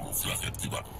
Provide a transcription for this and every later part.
Camuflaje activado. Camuflaje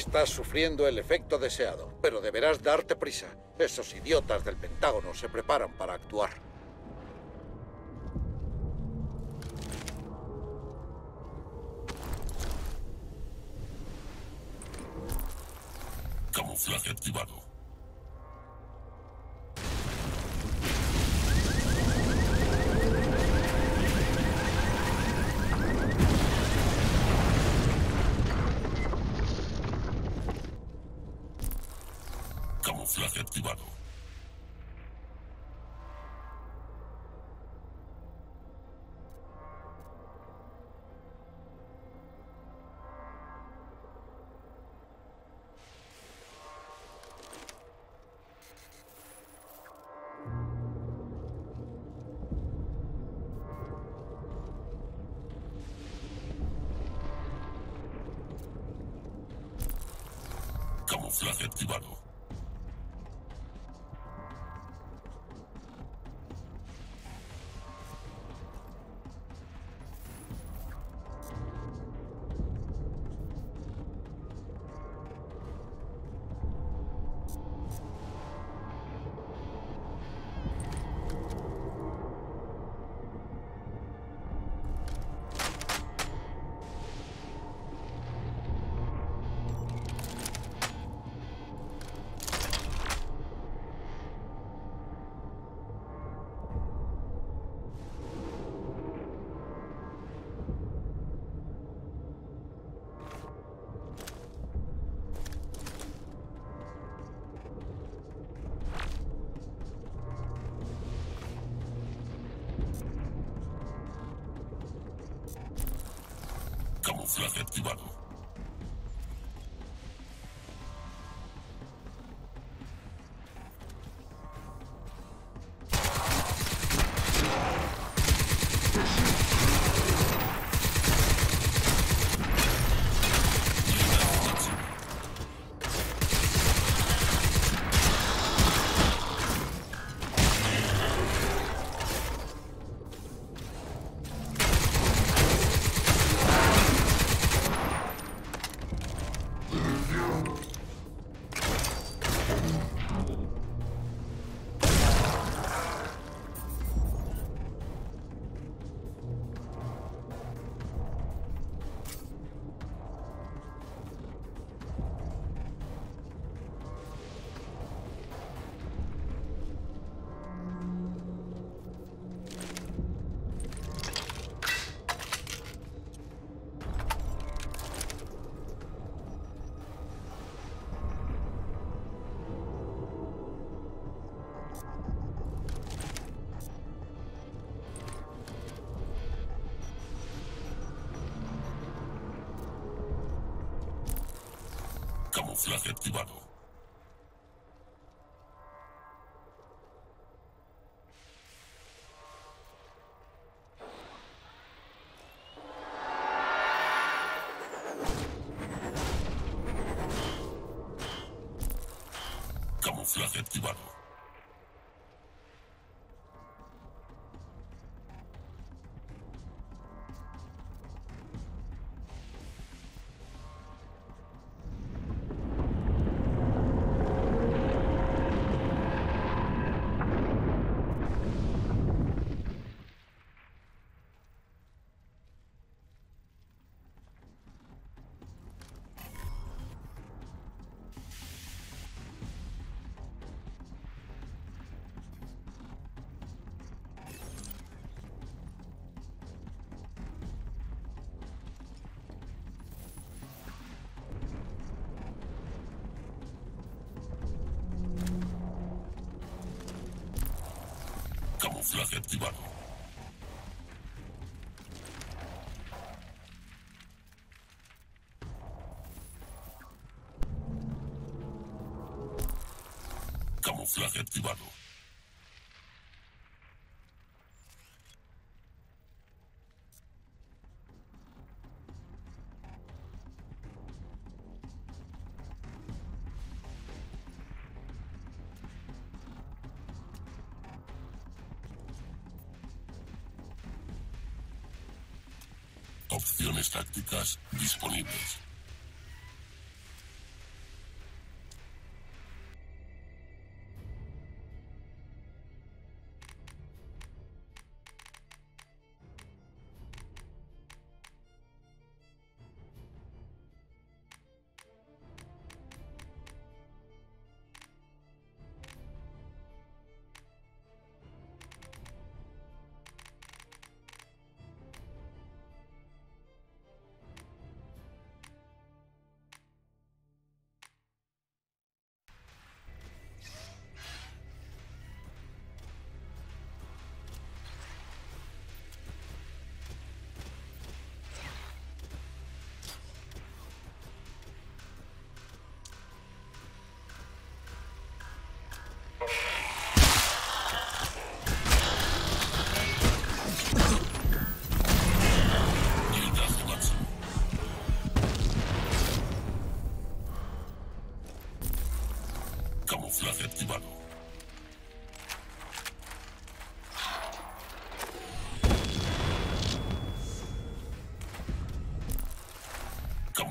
estás sufriendo el efecto deseado, pero deberás darte prisa. Esos idiotas del Pentágono se preparan para actuar. Camuflaje activado. Camuflaje activado. Camuflaje activado. Camuflaje Camuflaje activado. Camuflaje activado.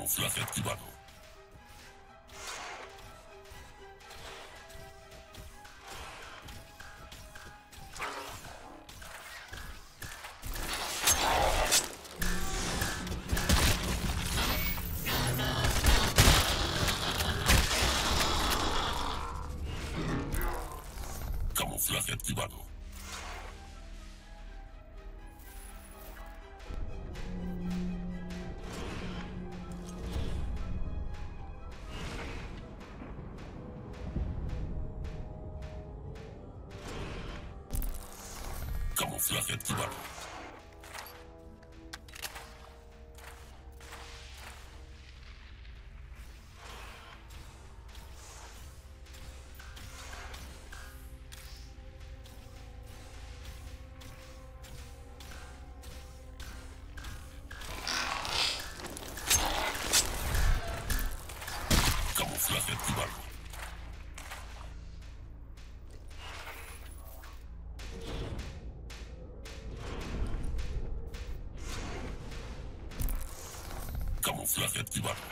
Camuflaje activado. Camuflaje activado. Camuflaje activado. Camuflaje activado.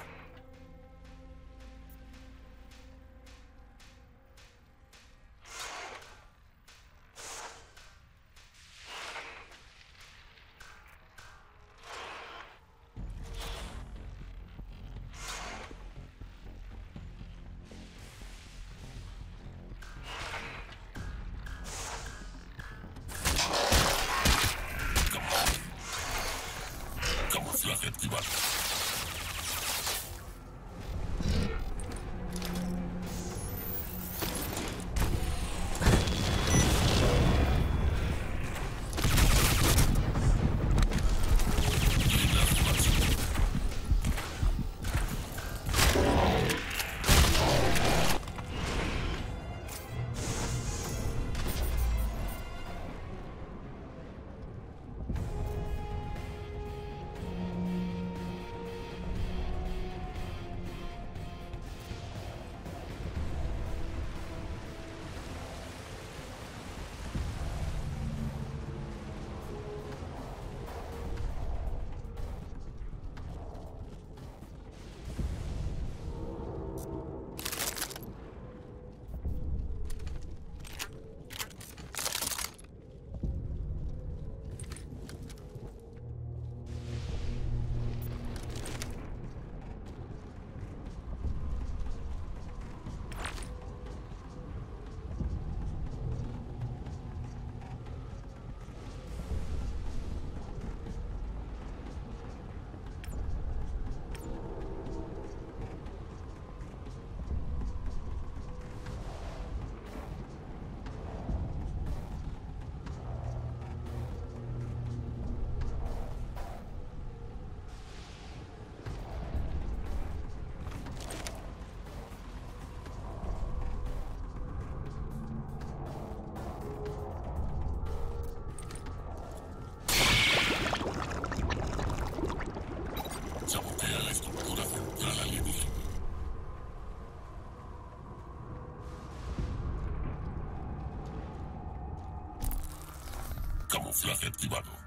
Camuflaje activado.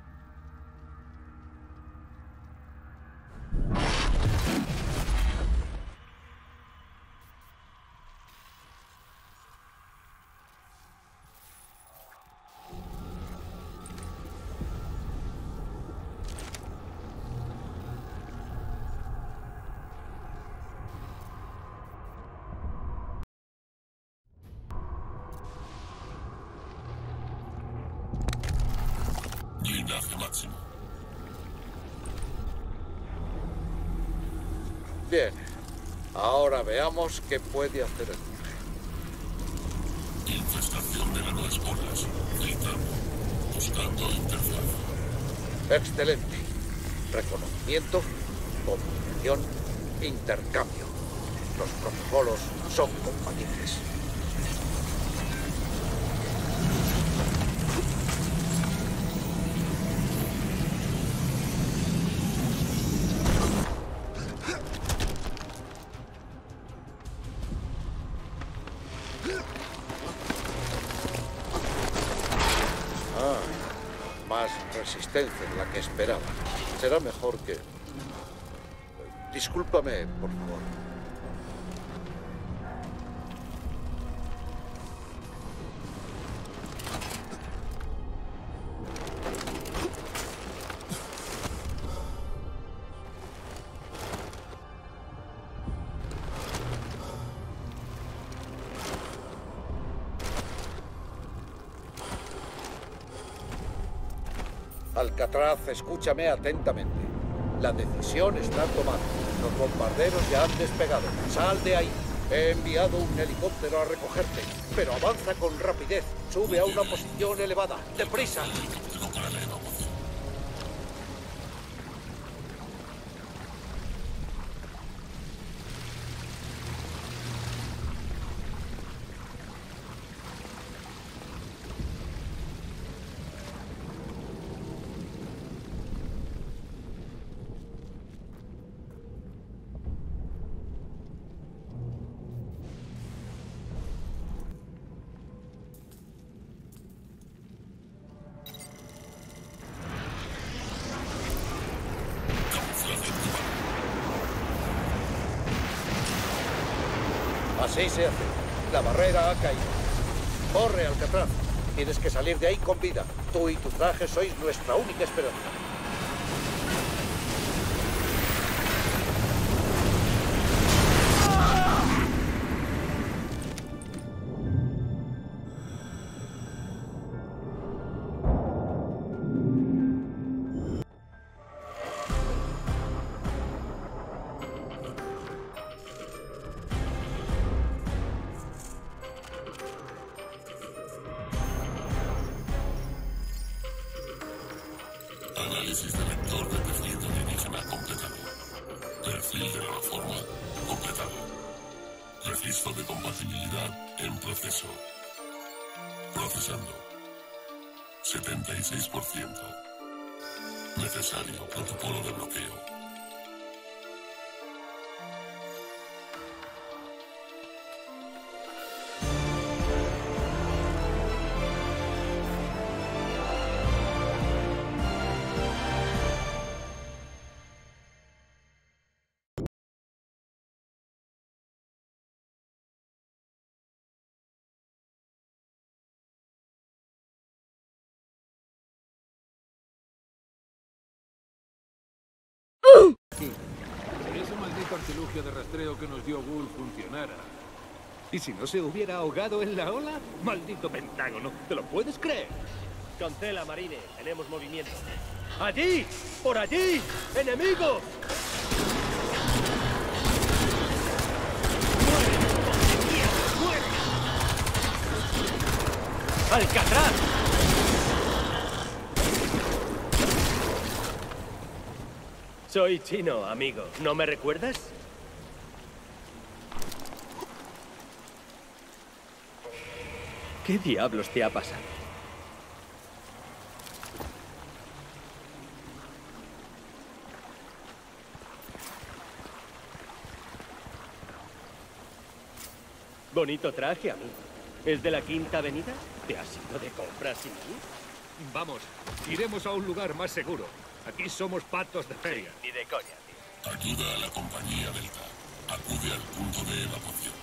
Máximo. Bien. Ahora veamos qué puede hacer el traje. Infestación de nanoesporas. Filtrando. Buscando interfaz. Excelente. Reconocimiento, comunicación, intercambio. Los protocolos son compatibles. Ah, más resistencia de la que esperaba. Será mejor que... Discúlpame, por favor. Escúchame atentamente. La decisión está tomada. Los bombarderos ya han despegado. Sal de ahí. He enviado un helicóptero a recogerte, pero avanza con rapidez. Sube a una posición elevada. ¡Deprisa! Así se hace. La barrera ha caído. Corre, Alcatraz. Tienes que salir de ahí con vida. Tú y tu traje sois nuestra única esperanza. Análisis de vector de perfil de alienígena completado. Perfil de la forma completado. Registro de compatibilidad en proceso. Procesando. 76%. Necesario protocolo de bloqueo. Artilugio de rastreo que nos dio Bull funcionara. ¿Y si no se hubiera ahogado en la ola? ¡Maldito Pentágono! ¿Te lo puedes creer? Cancela, Marine. Tenemos movimiento. ¡Allí! ¡Por allí! ¡Enemigo! ¡Alcatraz! Soy chino, amigo. ¿No me recuerdas? ¿Qué diablos te ha pasado? Bonito traje, amigo. ¿Es de la Quinta Avenida? ¿Te has ido de compras sin mí? Vamos, iremos a un lugar más seguro. Aquí somos patos de feria. Ni de coña, tío. Ayuda a la compañía Delta. Acude al punto de evacuación.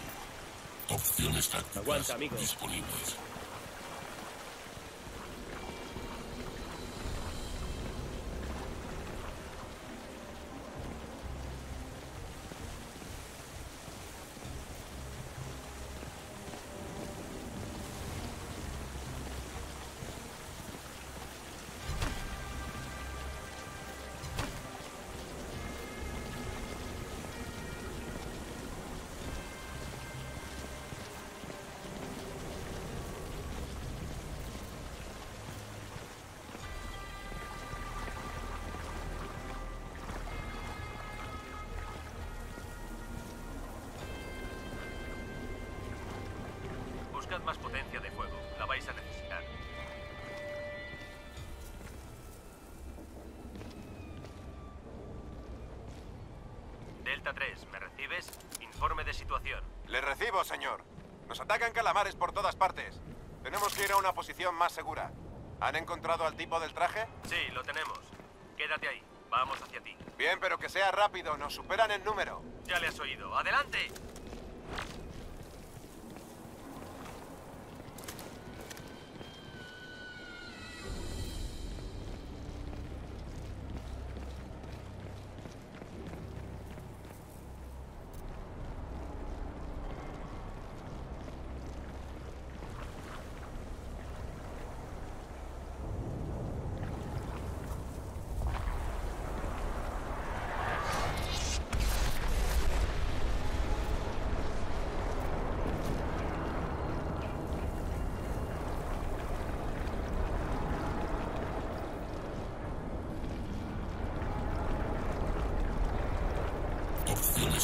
Opciones tácticas Aguanta, amigo. disponibles. Más potencia de fuego. La vais a necesitar. Delta 3, ¿me recibes? Informe de situación. Le recibo, señor. Nos atacan calamares por todas partes. Tenemos que ir a una posición más segura. ¿Han encontrado al tipo del traje? Sí, lo tenemos. Quédate ahí. Vamos hacia ti. Bien, pero que sea rápido. Nos superan en número. Ya le has oído. ¡Adelante!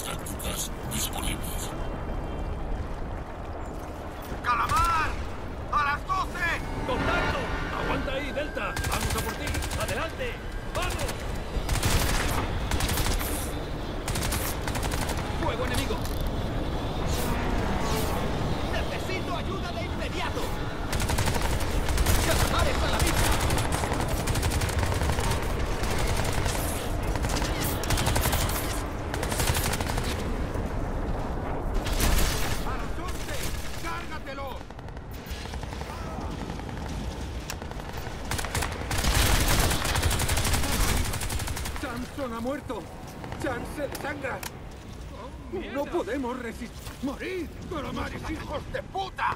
Opciones tácticas disponibles. ¡Calamar! ¡A las 12! ¡Contacto! ¡Aguanta ahí, Delta! ¡Vamos a por ti! ¡Adelante! ¡Vamos! ¡Fuego enemigo! ¡Necesito ayuda de inmediato! ¡Calamares a la vista! ¡A las 11! ¡Cárgatelo! ¡Samson ha muerto! ¡Chan se desangra! ¡No podemos resistir! ¡Morid! ¡Calamares, hijos de puta!